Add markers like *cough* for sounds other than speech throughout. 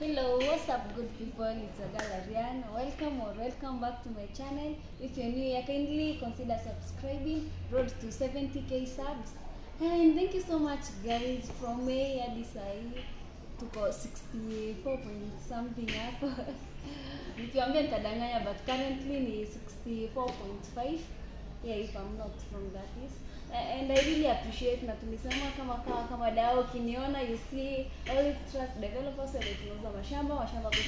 Hello, what's up good people? It's a girl Ariane. Welcome or welcome back to my channel. If you're new here, kindly consider subscribing. Road to 70k subs. And thank you so much guys from May hadi sahi tuko 64 point something hapo. *laughs* Nikiambia nitadanganya but currently ni 64.5. Yeah, if I'm not wrong that is. Uh, and I really appreciate na tulisema kama kama kama dao ukiniona you see Olive Trust Developers wale tunauza mashamba mashamba kwa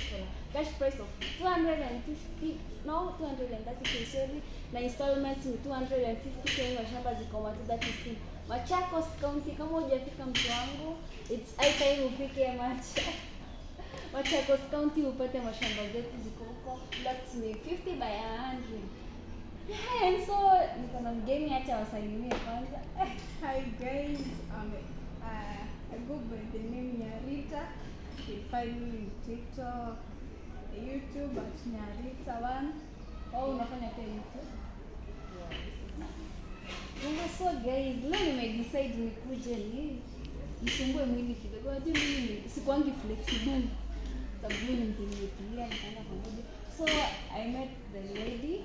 cash price of 250 no 230k sorry. Na installments ni 250k mashamba ziko matuda kisi Machakos County kama hujafika mtu wangu it's high time ufike macha. *laughs* Machakos County upate mashamba zetu ziko huko lots ni 50 by 100 Yeah, so niko na mgeni acha wasalimie kwanza. *laughs* Hi guys, um, uh, I go by the name Nyarita. You find me in TikTok, YouTube at Nyarita one oh unafanya pia YouTube? yeah, so guys, leo nimedecide nikuje ni nisungue mwili kidogo. Unajua mimi sikuangi flexible. Sababu ni mtu nimetulia nikaenda pamoja. So I met the lady.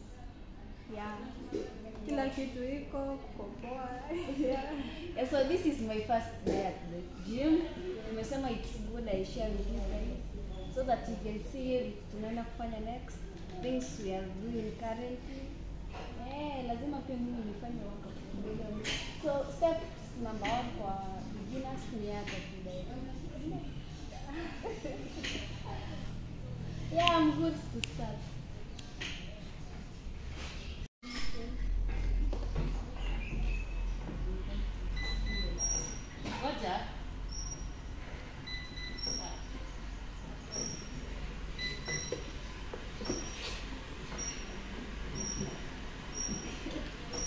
Yeah, kila kitu iko kukomboa. *laughs* Yeah. Yeah, so this is my first day at the gym. Nimesema it's good I share with you guys so that you can see tunaenda kufanya next things we are doing currently. Eh, lazima pia mimi nifanye workout. So step number one kwa beginners ni hapa kidogo. *laughs* Yeah, I'm good to start. Ngoja.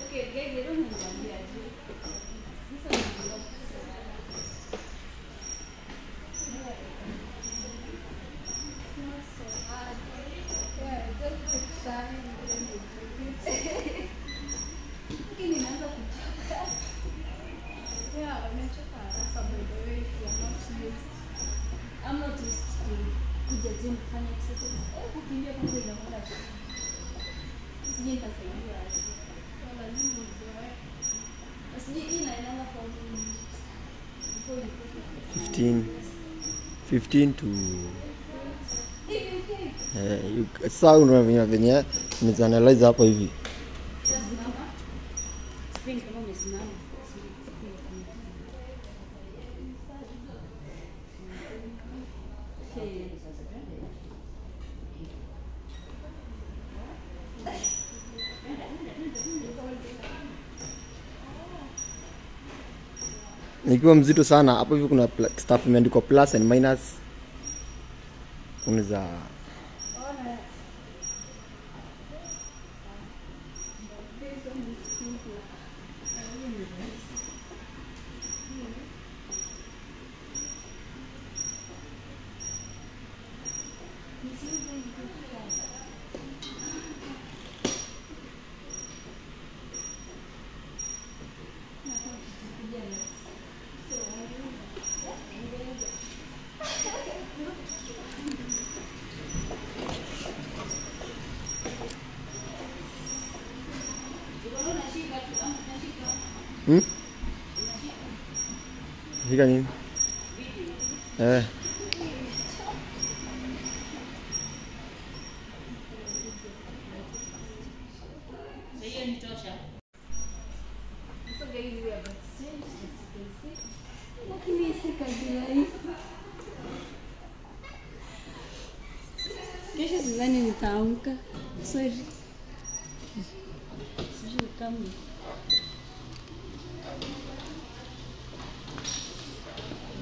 Okay, guys, I don't know what we are doing. This one is not so It's not so hard. Yeah, just keep trying and then you do it. Lakini inaanza kuchoka. Yeah, umechoka haraka by the way if you're not used. To kuja gym kufanya exercise. Eh, kukimbia kwanza inakwenda sije Sijui nitasaidia aje. Lazima uzoe. Na hii inaendanga kwa minutes before you put it. 15 15 to eh, sasa unavenya venye hapo hivi Just simama. Spring kama umesimama. Nikiwa mzito sana hapo hivi kuna staff imeandikwa plus and minus. Unaweza si kazi rahisi. Kesho sidhani nitaamka. Sorry. Sijui kama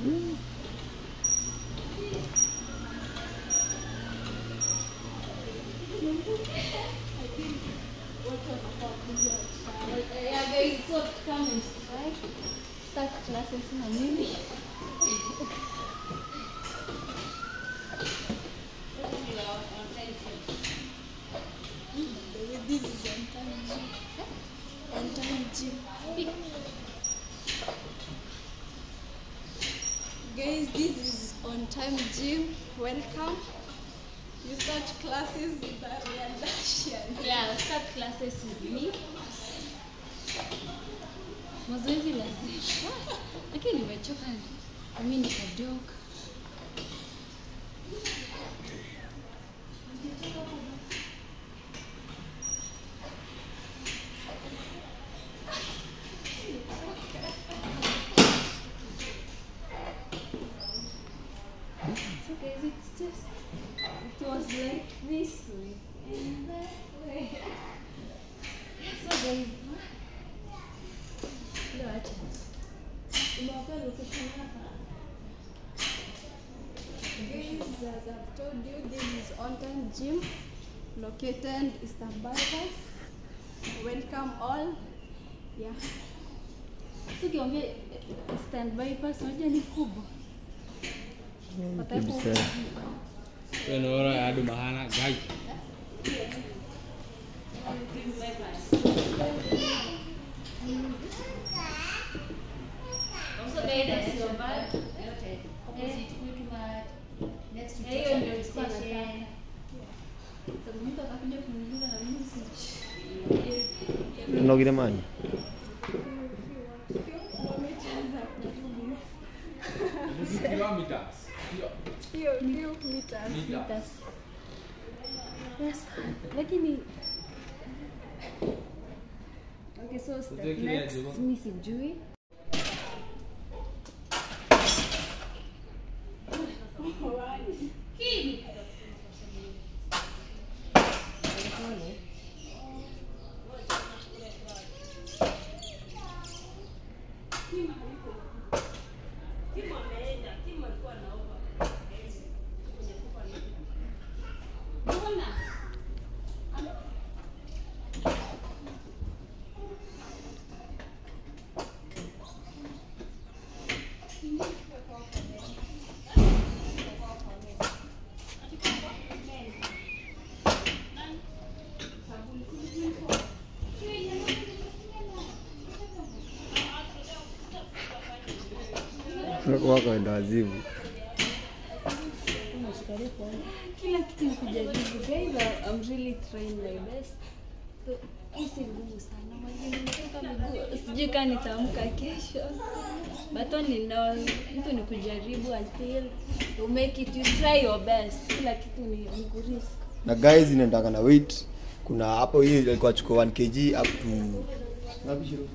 So on time. Welcome. You start classes with Arian Dashian. *laughs* Yeah, start classes with me. Mazoezi lazima. *laughs* Lakini nimechoka. Mimi nikajoka. As I've told you, this is gym located Eastern Bypass. Welcome all. Yeah. So ukiambia stand bypass unajua ni kubwa. Wataepo Kabisa. Wenora adu mahana gai. So sijui. Unogire mani? Kilometers. Few, few meters. Meters. Yes. Lakini Okay, so step Ujue kile next, aje, mimi sijui. Wako wenda wazimu. Kila kitu ni. Guys, I- I'm really trying my best. So, ngumu sana. Nimetoka miguu. Sijui kama nitaamka kesho. But mtu ni kujaribu until you make it. You try your best. Kila kitu ni ni kurisk. Na guys inaendaga na weight. Kuna hapo hiyo ilikuwa chukua 1 kg up to ngapi shiro?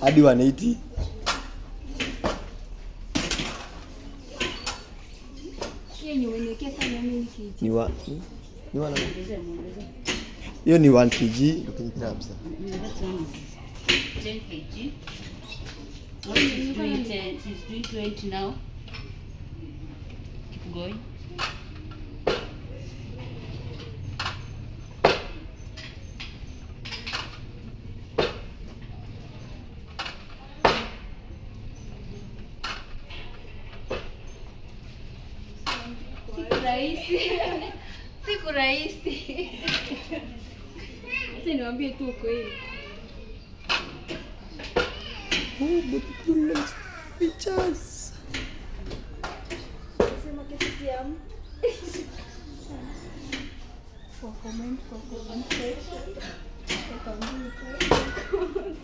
Hadi 180. Hiyo yenye umeniwekea sana mimi nikiji. Ni wa ni- ni wana hiyo ni 1 kg lakini grams. That one is 10 kg. What she's doing, 10, she's doing 20 now. Keep going. Siku rahisi. *laughs* Siku rahisi. Acha niwaambie tu ukweli. Features. Sema kitu siamu. For comment, for comment section. For comment section.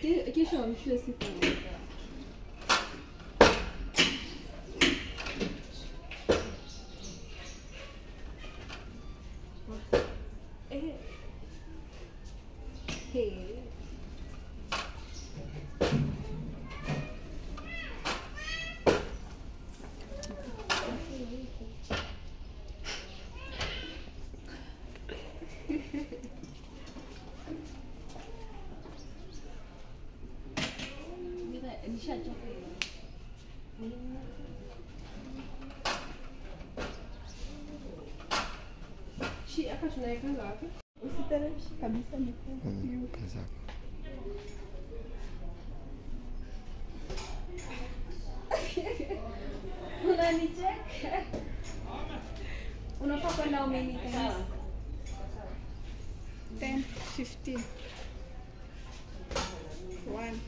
Ke- Kesho wamshue. Eh. né, casaco. Esse terapia, cabeça ali, hum, casaco. Unanicheka. Unafaa kwenda how many times? 10, 15. 1.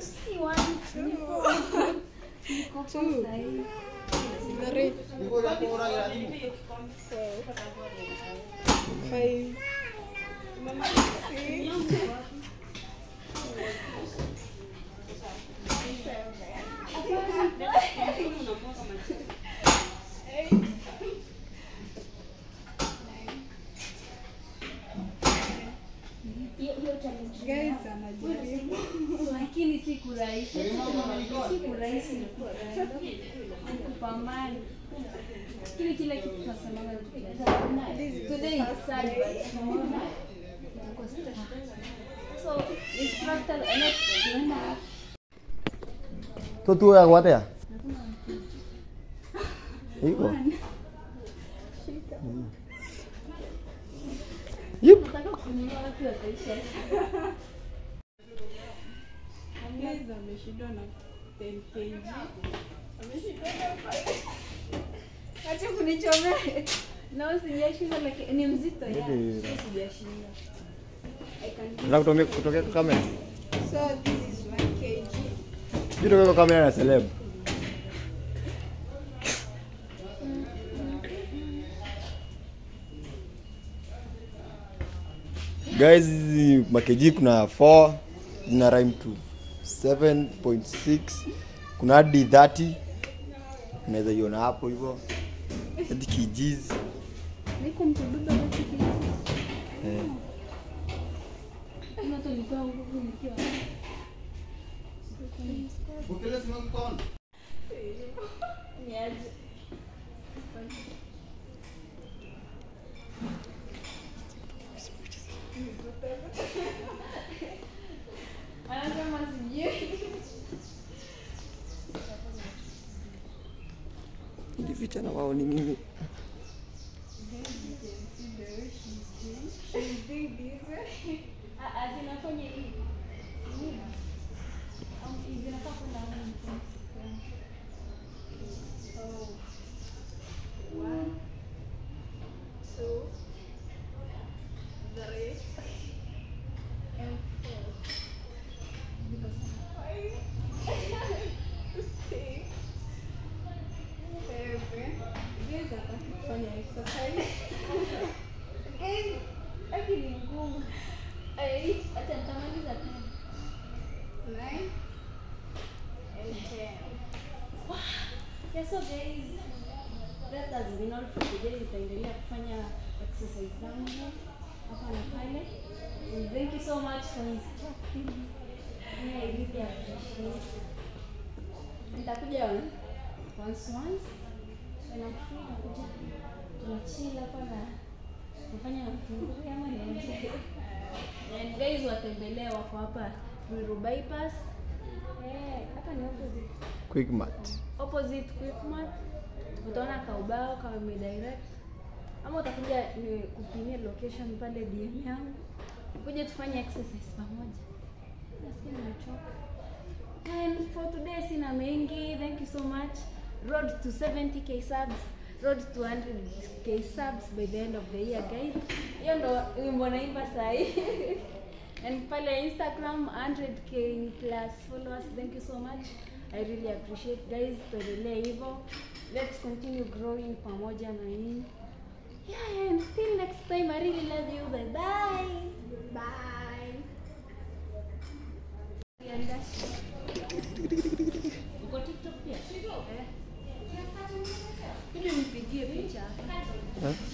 Si 1, 2. Niko sasa hivi. Three. Ay. Mamá, sí. Guys, lakini siku rahisi, siku kile kile So tu ya kuatea? Iko. Yep. nataka kununua watu wataisha. Guys ameshindwa na 10 kg. Ameshindwa na 5. Acha kunichomea. Na usijashinda lakini ni mzito ya. Ndio. Sijashinda. I can do Unataka kutomea kutokea kamera? So this is 1 kg. Sijui kwa kamera na celeb. Guys, makeji kuna 4 zina rhyme to 7.6 kuna hadi 30 unaweza iona hapo hivyo hadi Niko kiki. eh. Nikiwa. Aje? Anasema sijui. Vijana wao ni mimi zinafanya. Hivi. Au zinafaa kwenda huko. So, one, two, three, and four. Five, six, seven. Guys, hataki kufanya exercise. Guys, haki ni ngumu. Acha nitamaliza. Nitaendelea kufanya exercise zangu hapa na pale. Thank you so much for instructing. Really appreciate. Nitakuja once once. Tunachill hapa na nafanya mapinduzi ama niende. And guys watembelee wako hapa Ruiru bypass. Eh, hapa ni opposite Quickmart. opposite Quickmart utaona kaubao kama direct ama utakuja ni kupinia location pale DM yangu kuja tufanye exercise pamoja. Nasikia nimechoka. And for today sina mengi. Thank you so much. Road to 70k subs. Road to 100k subs by the end of the year guys. Hiyo ndo wimbo naimba sahi. *laughs* And pale Instagram 100k plus followers. Thank you so much. I really appreciate guys. Tuendelee hivyo. Let's continue growing pamoja na nyinyi. Yeah, and till next time, I really love you. Bye bye. Bye. Uko TikTok pia? Ili nipigie picha. Eh?